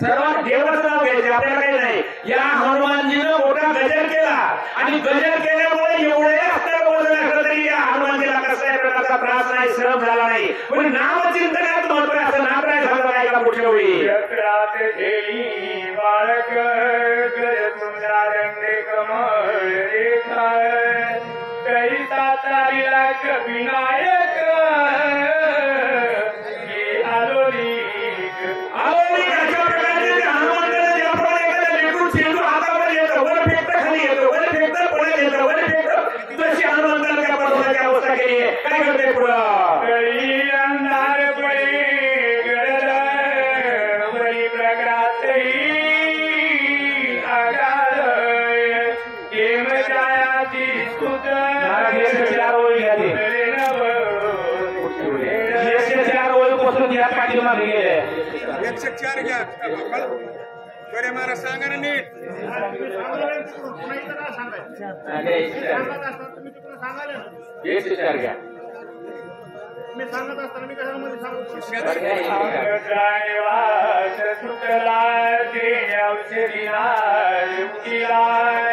सर्वात देवाचं नाव घ्यायचे आपल्याला काही नाही. या हनुमानजीनं मोठा गजर केला. आणि गजर केल्यामुळे एवढे अस्त्र बोलले असलं तरी या हनुमानजीला कसल्याही प्रकारचा त्रास नाही श्रम झाला नाही. पण नामचिंतनात महत्त्व असं नाम नाही झालं पाहिजे का पुढच्या वेळी. बाळक तुमचा कमळ रेखा महाराज चार ओळी घ्याली चार ओळीपासून या पाठीमागे गेले एकशे चार घ्या बरे महाराज सांगा ना नीट एकशे चार घ्या. मी सांगत असताना मी कशामध्ये सांगू? वास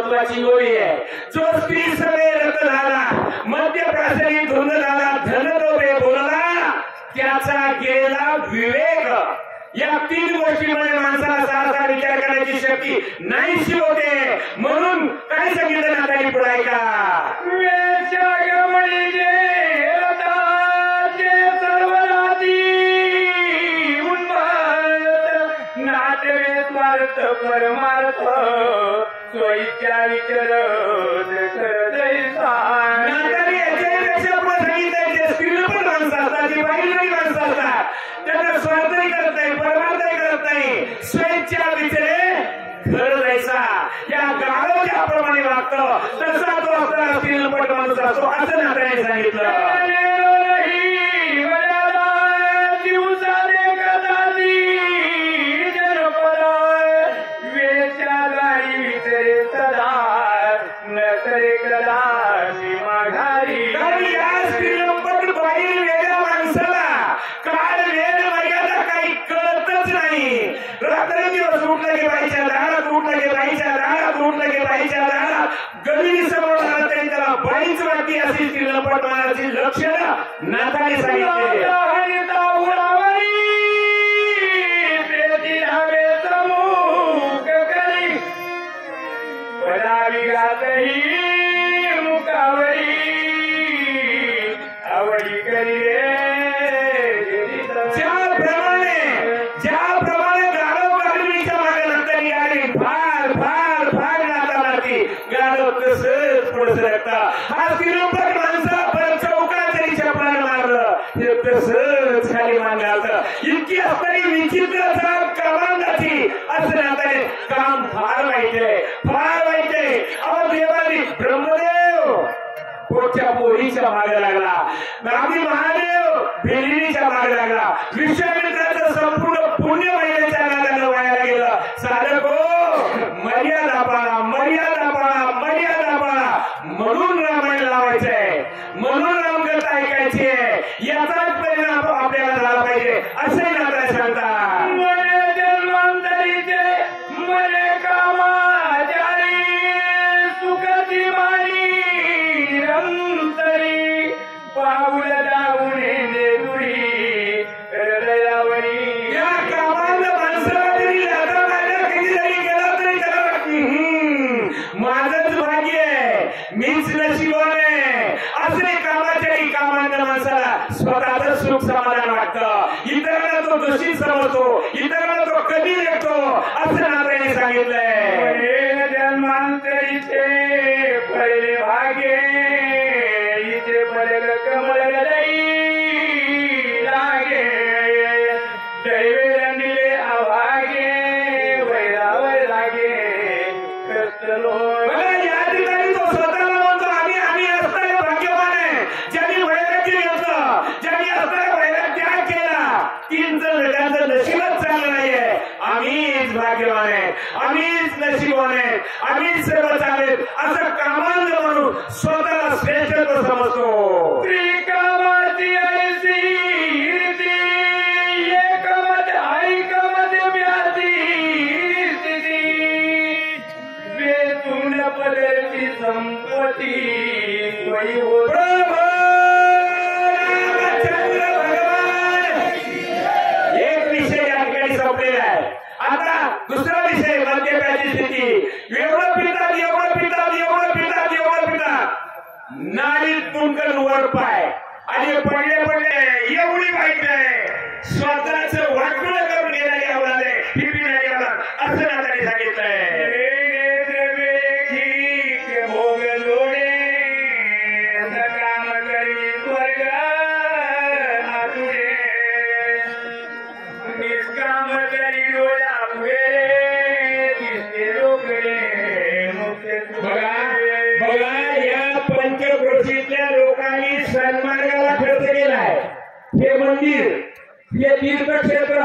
महत्वाची गोळी आहे. जो स्त्री सवे रत झाला मध्य प्राशनी धुंद झाला धन दोरे बोलला त्याचा गेला विवेक. या तीन गोष्टीमध्ये माणसाला सारसा विचार करण्याची शक्ती नाहीशी होते. म्हणून काय सांगितलं ना त्यांनी पुढे ऐका. परमार्थ. सोयीच्या विचार याच्यापेक्षा पण सांगितलंय जे स्त्रीला पण माणसं असतात बाईलाही माणसं असतात त्यांना स्वार्थही करत नाही परमार्थही करत नाही. विचारे घर जायचा. या ज्याप्रमाणे वागतो. तसा तो असणारा स्त्रीलपट माणूस असतो असं नात्याने सांगितलं. उठलं की बाईच्या दारात उठलं की बाईच्या दारात उठलं की बाईच्या दारात गमिनी समोर आला तरी त्याला बाईच वाटते अशी स्त्रीलपट मानाची लक्षणं नाताने सांगितले. मुखावरी आईच्या मागे लागला. आधी महादेव भेलिनीच्या मागे लागला. विश्वामित्राचं संपूर्ण पुण्य महिन्याच्या नादानं व्हायला गेलं. साधक हो मर्यादा पाळा मर्यादा पाळा मर्यादा पाळा. म्हणून रामायण लावायचंय. म्हणून रामकथा ऐकायची. आहे याचाच परिणाम आपल्याला झाला पाहिजे. असे नाता सांगतात. मने जन्मांतरीचे मने कामाचारी सुखती मा निरंतरी पाऊल जाऊन हृदयावरी या कामाला माणसाला गेला तरी त्याला माझंच भाग्य आहे मीच नशिबान आहे. असे कामाच्या कामांना माणसाला स्वतःच सुख समाधान वाटतं. इतरांना तो दोषी समजतो इतरांना तो कधी येतो असं नात्याने सांगितलंय. आहे आम्हीच नशीबवान आहे आम्हीच सर्व चांगले असं कामांत म्हणून स्वतःला श्रेष्ठत्व समजतो. त्रिकामाची ऐसी हे तीर्थक्षेत्र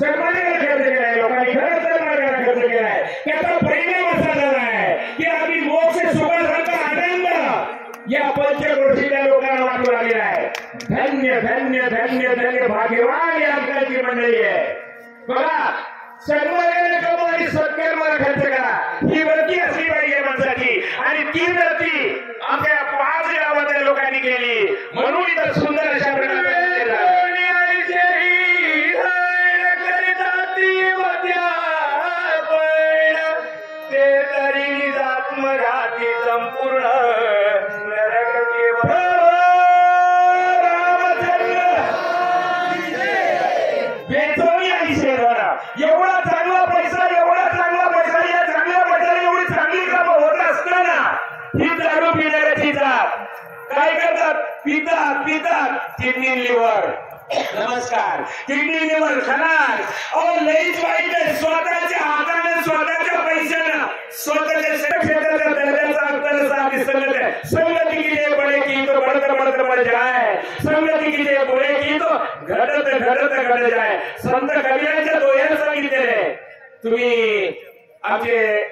सन्मार्गाला खर्च केलाय लोकांनी खरंच सन्मार्गाला खर्च केलाय त्याचा परिणाम असा झाला आहे की आम्ही मोक्ष सुखासारखा आनंद. या पंचक्रोशीतल्या लोकांना वाटू लागलेला आहे. धन्य धन्य धन्य धन्य भाग्यवान या आपल्याची मंडळी आहे. बघा सन्मार्गाने कमवा आणि सत्कर्माला खर्च करा. ही वृत्ती असली पाहिजे माणसाची. आणि ती वृत्ती आमच्या पाच गावातल्या लोक ही दारू पिणाऱ्याची जात. काय करतात? पितात पितात किडनी लिव्हर. नमस्कार. किडनी लिव्हर खाणार अहो लईच वाईट आहे. स्वतःच्या हाताने स्वतःच्या पैशानं स्वतःच्या क्षेत्राच्या दर्जाचा अंतर साधी संगत आहे. संगती की जे बडे की तो बढ़त बढ़त बढ़ जाए संगती की जे बुरे की तो घडत घडत घड जाए संत दोह्यात सांगितलेले तुम्ही आमचे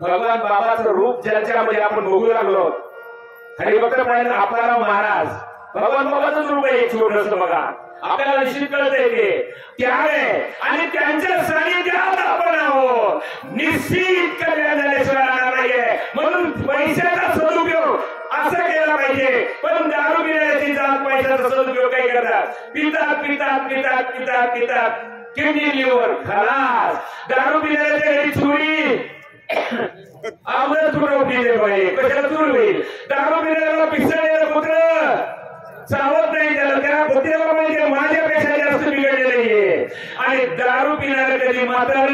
भगवान बाबाचं रूप ज्याच्यामध्ये आपण बघू लागलो आहोत. हरिभक्तपणे आपला महाराज भगवान बाबाचंच रूप आहे एक छोटस बघा. आपल्याला निश्चित कळत येते त्यामुळे आणि त्यांच्या सानिध्यात आपण आहोत निश्चित कल्याण झाल्याशिवाय राहणार नाहीये. म्हणून पैशाचा सदुपयोग असं केला पाहिजे. पण दारू पिण्याची जात पैशाचा सदुपयोग काही करतात? पितात पितात पितात पितात पितात. किडनी लिव्हर खलास. दारू पिण्याच्या घरी चोरी. आम्हाला तुम्हाला पिले पाहिजे. कशाला दूर होईल? दारू पिण्याला पिसळलेलं पुत्र चावत नाही त्याला. त्या पुत्राला माहिती माझ्यापेक्षा जास्त बिघडलेलं नाहीये. आणि दारू पिणारं कधी म्हातार?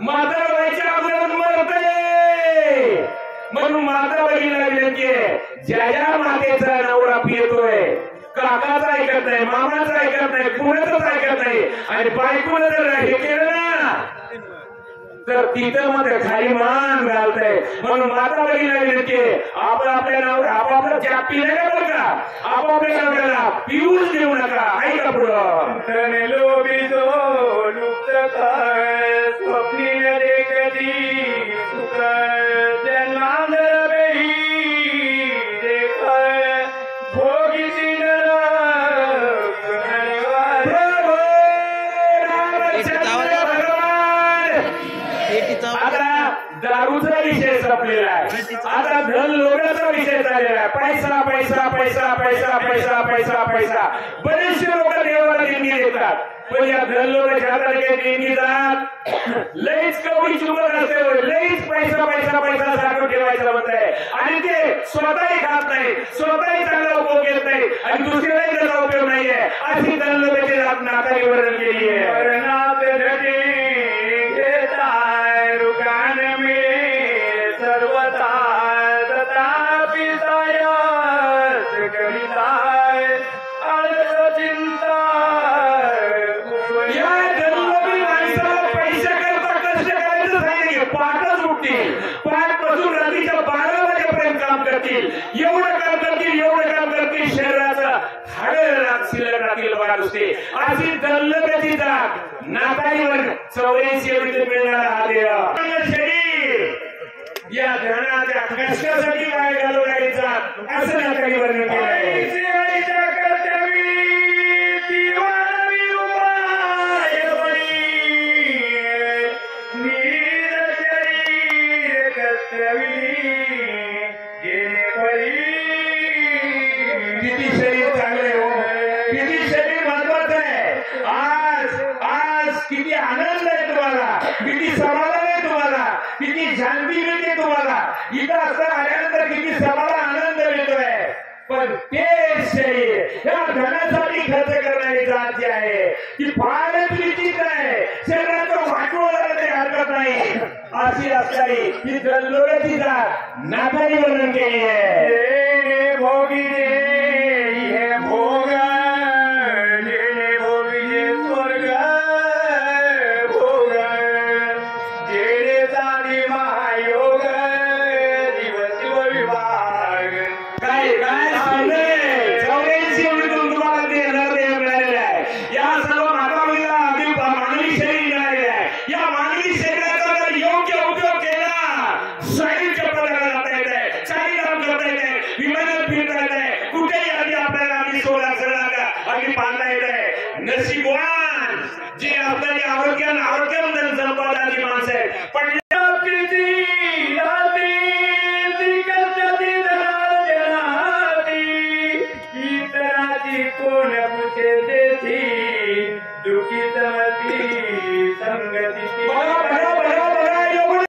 म्हातार व्हायच्या अगोदर मरतय. म्हणून माता बहिणीला विनंती आहे ज्या ज्या मातेचा नवरा पियतोय काकाचा ऐकत नाही मामाचा ऐकत नाही कुणाचाच ऐकत नाही आणि बायकोनं जर हे केलं ना तर तिथं मात्र खाली मान घालतंय. म्हणून माता बहिणीला विनंती आहे, आपण आपल्या नाव आपापलं चहा पिले का बरं का? आपापल्या नावाला पिऊच देऊ नका. ऐका पुढं? धन लोभितो लुप्त काय? स्वप्नी पैसा. बरेचसे लोक देवाला देणगी देतात पण या धनलोकाच्या हातात काही देणगी जात. लईच कवडी चुकत असते लईच पैसा पैसा पैसा साठवून ठेवायचं म्हणत आहे. आणि ते स्वतःही खात नाही. स्वतःही चांगला उपयोग घेत नाही. आणि दुसऱ्यालाही त्याचा उपयोग नाहीये. अशी धनलोकाची जात नाताने वर्णन केली आहे. सर्वता तथापि कविता अशी दल्लकाची जाग नाताईवर चौऱ्याऐंशी एवढी मिळणार हा देव शरीर. या ध्यानाच्या कष्टासाठी काय घालवणारी जात असं नाताईवर वर्णन किती शांती मिळते तुम्हाला. इथं असं आल्यानंतर किती समाधान आनंद मिळतोय. पण ते शरीर या धनासाठी खर्च करणारी जात जी आहे ती फारच विचित्र आहे. शरीराचं वाटवं ते हरकत नाही. अशी असणारी ती जल्लोळाची जात नाथानी वर्णन केली आहे. भोगी सरळा आधी पाहता येत आहे. नशीबवान जे आपल्याला आरोग्यानं आरोग्यवंत संपदाची माणसं आहेत. पण